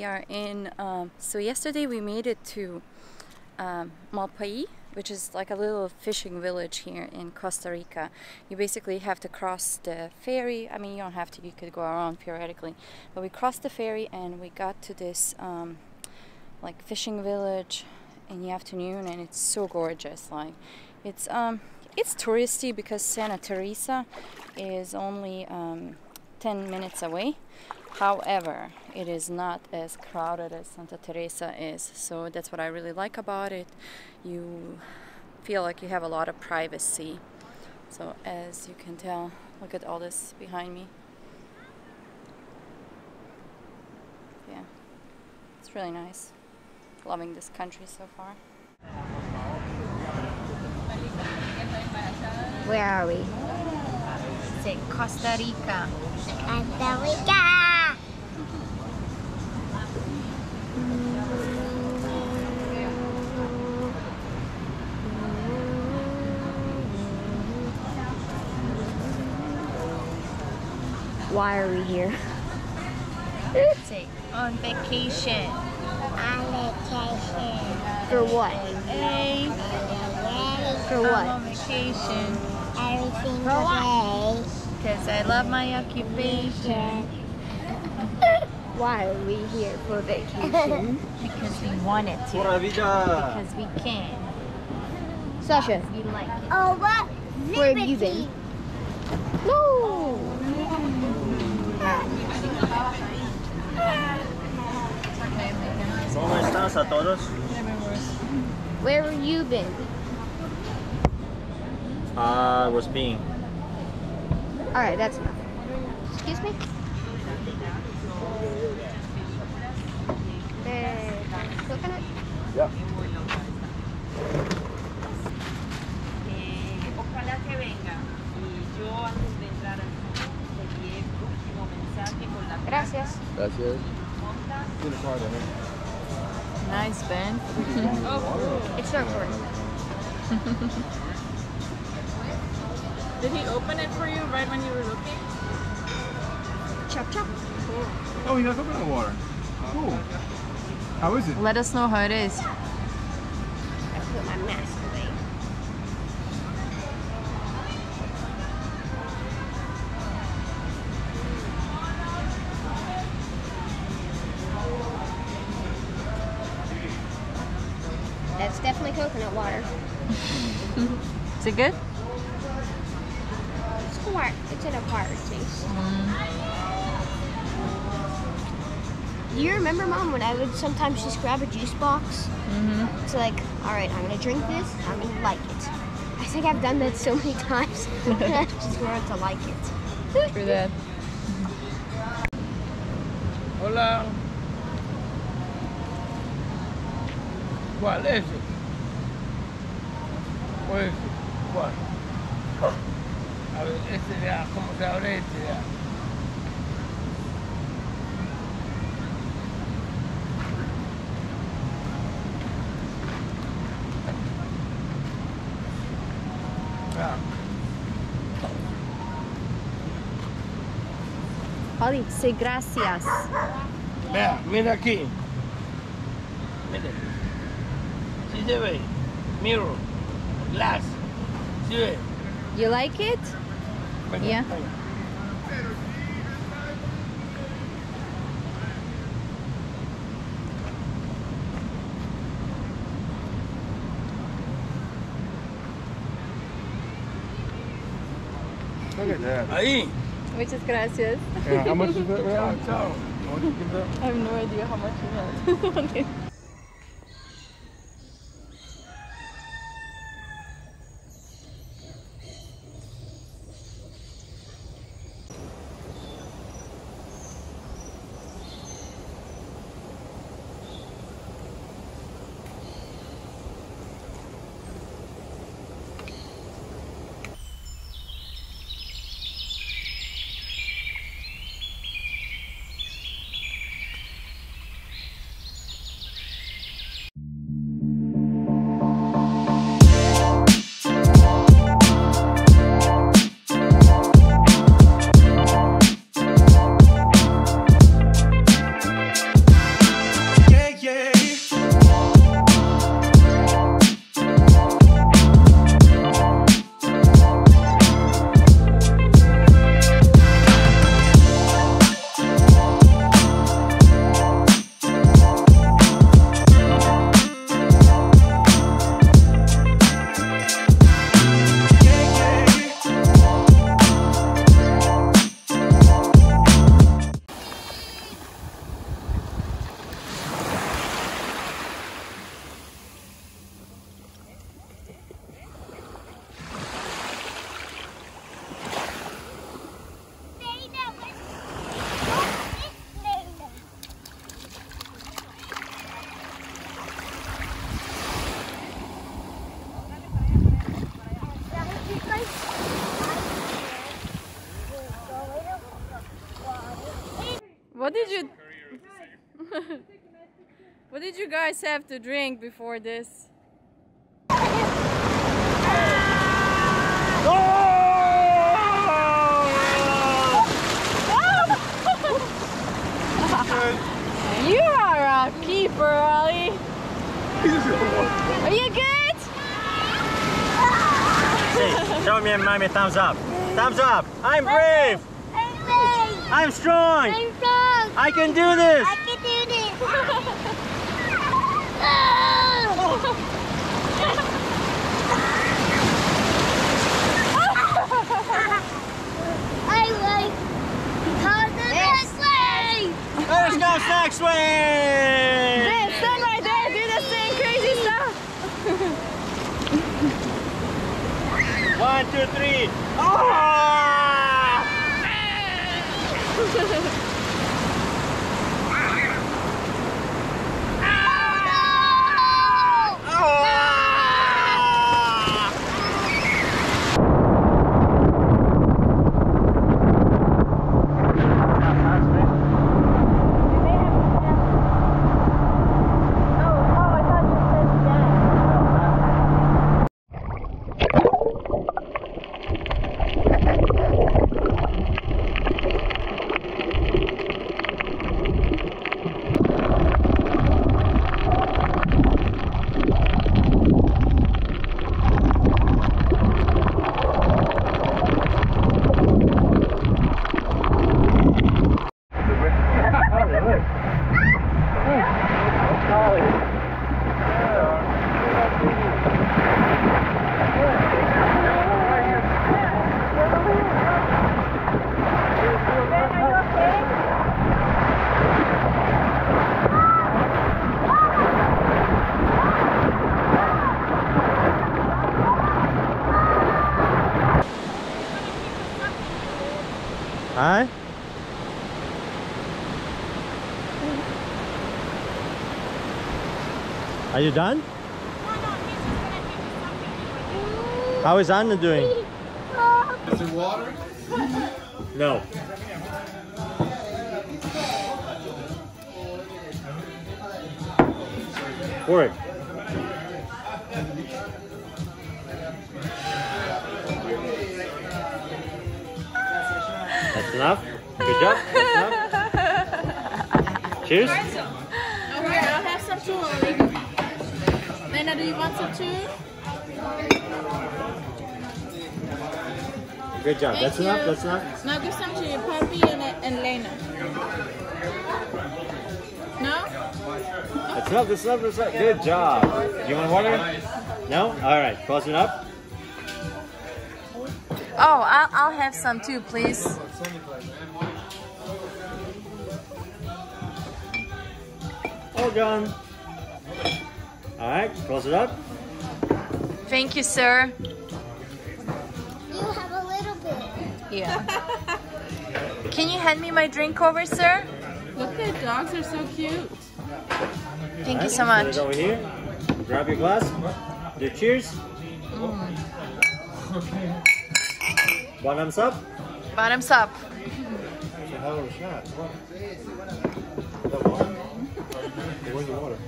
We are in. Um, so yesterday we made it to um, Malpais, which is like a little fishing village here in Costa Rica. You basically have to cross the ferry. I mean, you don't have to. You could go around periodically, but we crossed the ferry and we got to this um, like fishing village in the afternoon, and it's so gorgeous. Like, it's um, it's touristy because Santa Teresa is only um, 10 minutes away However, it is not as crowded as Santa Teresa is, so that's what I really like about it. You feel like you have a lot of privacy. So as you can tell, look at all this behind me. Yeah, it's really nice. Loving this country so far. Where are we? It's Costa Rica. Costa Rica! Why are we here? Say, on vacation. On vacation. For what? Hey. For what? I'm on vacation. Everything For what? Because I love my occupation. Why are we here for vacation? because we wanted to. Because we can. Sasha. We like it. Oh, what? Where have you been? No. Oh. ¿Cómo estás a todos? Where have you been? I was being. All right, that's enough. Excuse me. Coconut. Yeah. Gracias. Gracias. monta. Nice, Ben. It's not recording. Did he open it for you right when you were looking? Chop chop. Oh, he has coconut water. Cool. How is it? Let us know how it is. I put my mask Is it good? It's acquired. It's an acquired taste. Do you remember, Mom, when I would sometimes just grab a juice box? Mm-hmm. It's like, all right, I'm gonna drink this. I'm gonna like it. I think I've done that so many times. I just wanted to like it. True that. Hola. ¿Cuál es? Pues, ¿cuál? A ver, este ya, ¿cómo se abre este ya? Ah, Holly, say gracias. Vea, mira aquí. Mire. ¿Sí se ve? Mirror. Glass. ¿Sí ve? You like it? Yeah. Look at that. Ahí. Muchas gracias. Yeah, how much is that, Chao, man? chao. How much is that? I have no idea how much you have. What did you guys have to drink before this? You are a keeper, Ali. Are you good? Say, show me and mommy thumbs up. Thumbs up. I'm brave. I'm brave. I'm strong. I'm strong. I can do this. I Ah! Hi. Are you done? How is Anna doing? Is it water? No. Work. That's enough. Good job. That's enough. Cheers. Alright, I'll have some too, Ollie. Lena, do you want some too? Good job. Thank That's enough. That's enough. Now give some to your puppy and, and Lena. No? That's enough. That's enough. That's enough. Good job. You want water? No. All right. Close it up. Oh, I'll, I'll have some too, please. All done. All right. Close it up. Thank you, sir. You have a little bit. Yeah. Can you hand me my drink over, sir? Look at dogs are so cute. Thank you so Put much. it over here. Grab your glass. Do cheers. Mm. Bottoms up. Bottoms up. It's a hell of. Where's the water?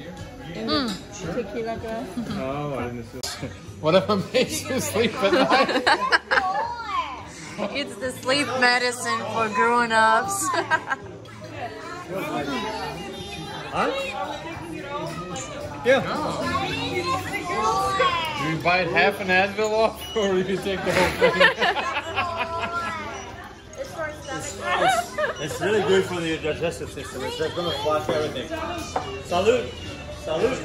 Tequila girl. Oh, I didn't see. Whatever makes you sleep at night. It's the sleep medicine for grown-ups. Huh? Yeah. Do you bite half an Advil off, or do you take the whole thing? It's really good for the digestive system. It's just gonna flush everything. Salute. Salute.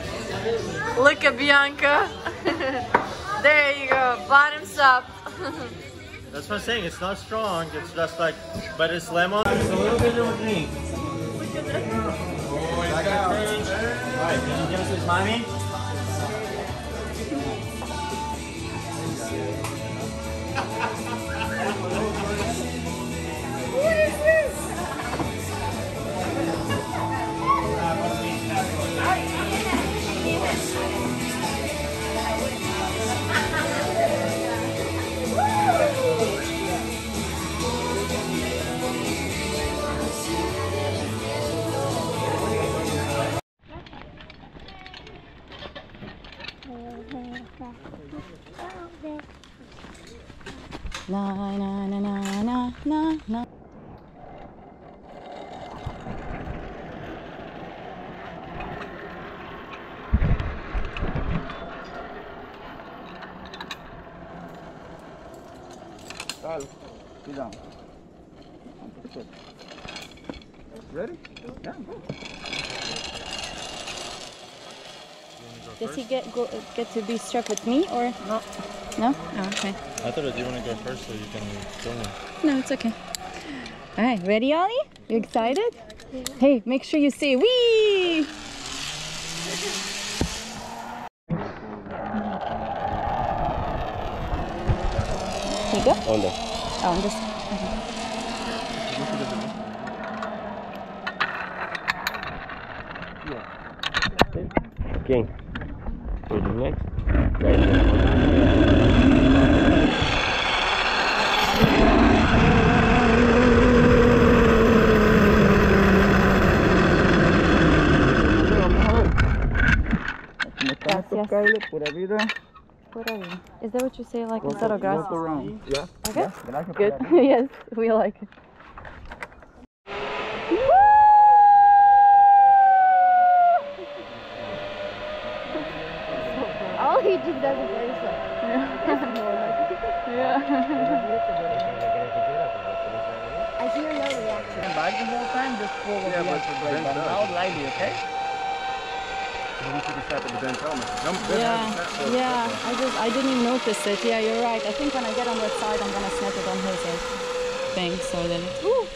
Look at Bianca. there you go. Bottoms up. That's what I'm saying. It's not strong. It's just like, but it's lemon. It's a little bit of a drink. Alright, can you give us this mommy? soul. Kyle, sit down. Ready? Yeah, go. Does he get go, get to be strapped with me or no? No. Oh, okay. I thought you want to go first so you can film me. No, it's okay. All right, ready, Ollie? You excited? Hey, make sure you say wee. Here you go. On there. Oh, I'm just. King. Wait, the next. Gracias. Kyle, pura vida. Whatever. Is that what you say, like Walk, instead of walk gracias? around. Yeah. Okay. Yeah, gracias, Good. pura vida. yes, we like it. All he just does is very slow. I hear no reaction. Back the whole time, just full of Yeah, but reaction. then But does. now lightly, okay? You should have sat there, but then tell me. Jump, then Yeah, have to sat there. yeah. I just I didn't even notice it. Yeah, you're right. I think when I get on that side, I'm gonna snap it on his thing. So then. Woo!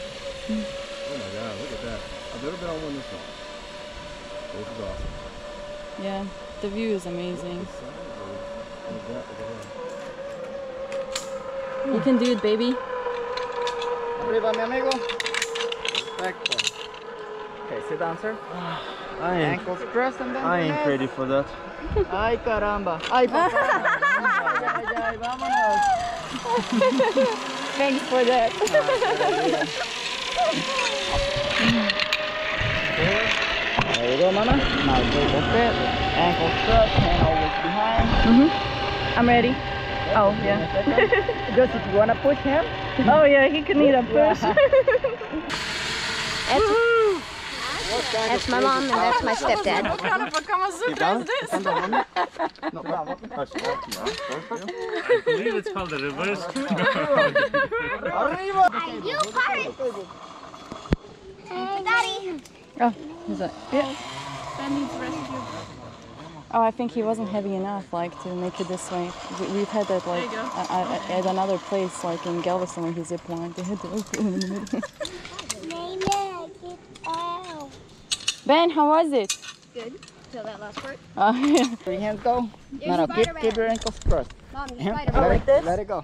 Oh my god, look at that. I've never been on one this long. This is awesome. Yeah, the view is amazing. You can do it, baby. Arriba, mi amigo. Perfecto. Okay, sit down, sir. Ah. I ain't, Ankles pressed and then I ain't finesse. ready for that. Ay, caramba. Ay. Thanks for that. There you go, mama. Now take a step. Ankles pressed, hand always behind. Mm-hmm. I'm ready. Oh yeah. Just if you wanna push him. Oh yeah, he could need a push. That's my mom and that's my stepdad. I believe it's called the reverse. You pirate! Daddy! oh, is that? Yeah. Oh, I think he wasn't heavy enough, like, to make it this way. We, we've had that, like, uh, uh, at another place, like in Galveston, where he zip lined. They had to open it in the middle. get out. Ben, how was it? Good. Till that last part. Oh, yeah. Three hands go. You're No, no, keep, keep your ankles crossed. Mom, you Him, Spider-Man. let, like it, this? let it go.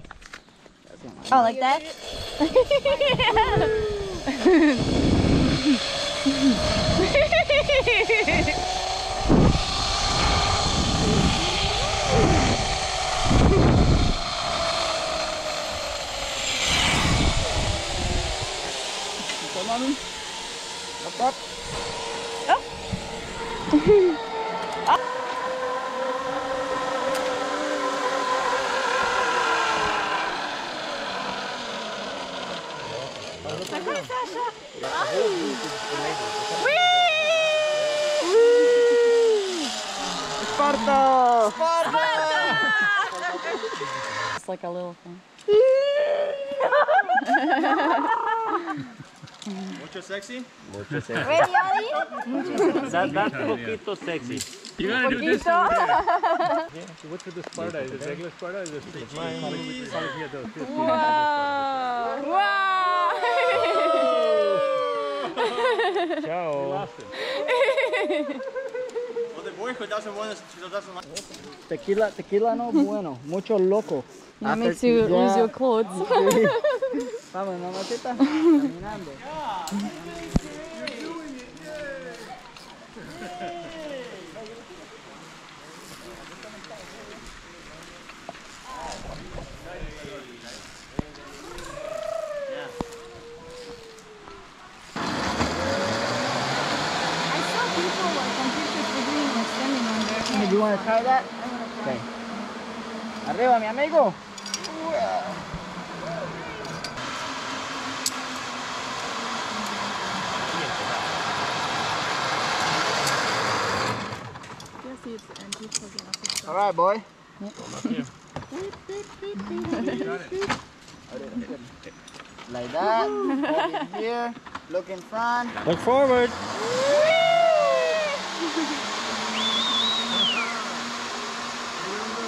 Oh, like that? Go, mommy. Up, up. Sparta! It's like a little thing. Mucho sexy? Ready, Ollie? That, that's poquito sexy. You gotta do this. yeah, so what's with the Sparta? Is it regular Sparta or is it street? Wow! Wow! Ciao. Tequila, tequila no bueno. Mucho loco. It makes you lose your clothes. Vamos, mamacita. Caminando. want to try that? Okay. Arriba, mi amigo. All right, boy. like that. Here. Look in front. Look forward.